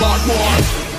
Lock one.